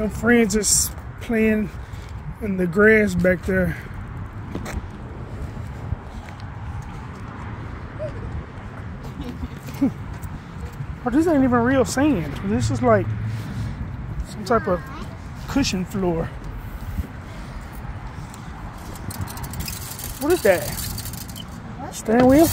them friends is playing in the grass back there. oh, this ain't even real sand. This is like some type of cushion floor. What is that? Steering wheel?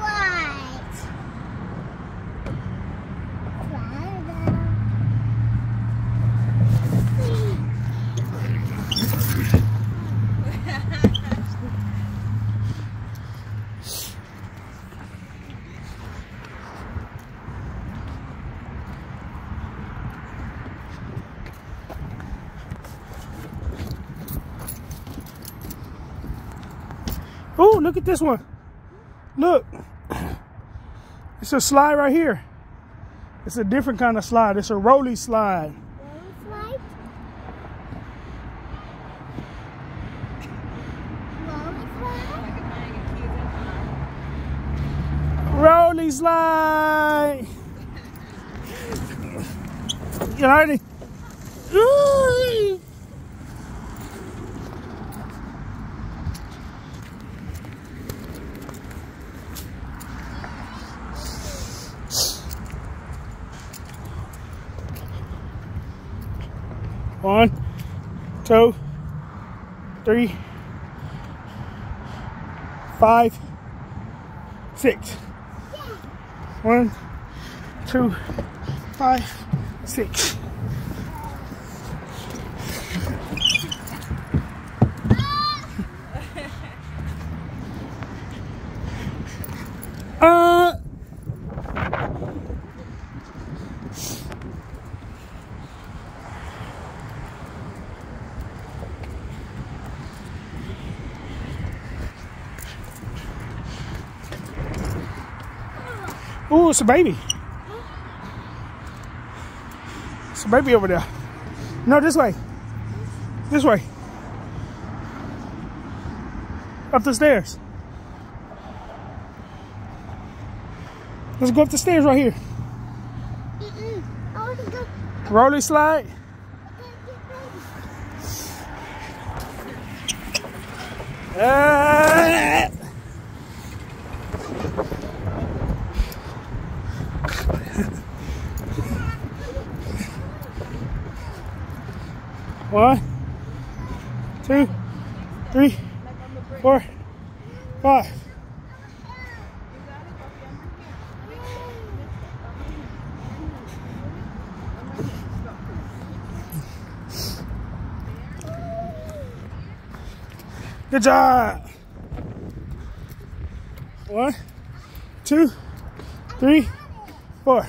Right. Oh, look at this one. Look. It's a slide right here. It's a different kind of slide. It's a rolly slide. Right. Rolly slide. You ready? One, two, three, five, six. One, two, five, six. Uh. Oh, it's a baby. It's a baby over there. No, this way. This way. Up the stairs. Let's go up the stairs right here. Go. Rolly slide. Ah. One, two, three, four, five. Good job. One, two, three, four.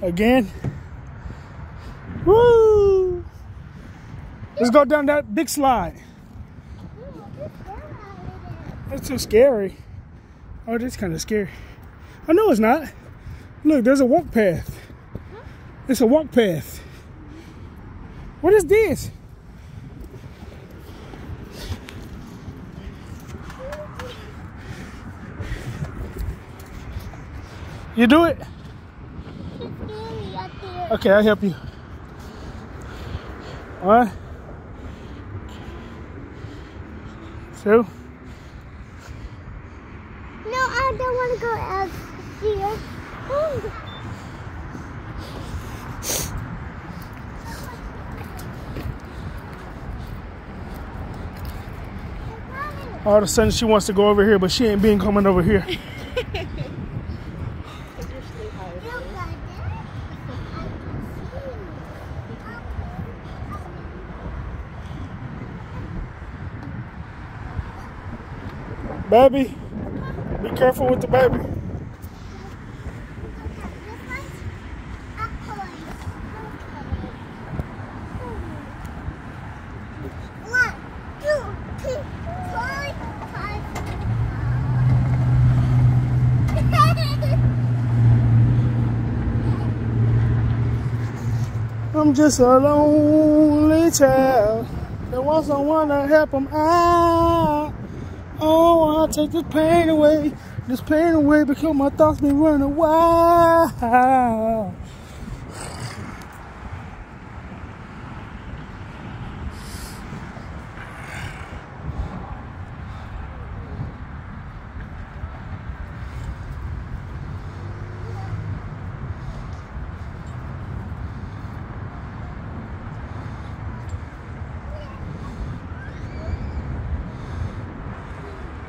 Again. Woo! Let's go down that big slide. That's so scary. Oh, that's kind of scary. I know it's not. Look, there's a walk path. It's a walk path. What is this? You do it? Okay, I'll help you. One, two, No, I don't want to go out here. All of a sudden she wants to go over here, but she ain't being coming over here. You got it? Baby, be careful with the baby. I'm just a lonely child that wants someone to help him out. Oh, I'll take this pain away, this pain away because my thoughts been running wild.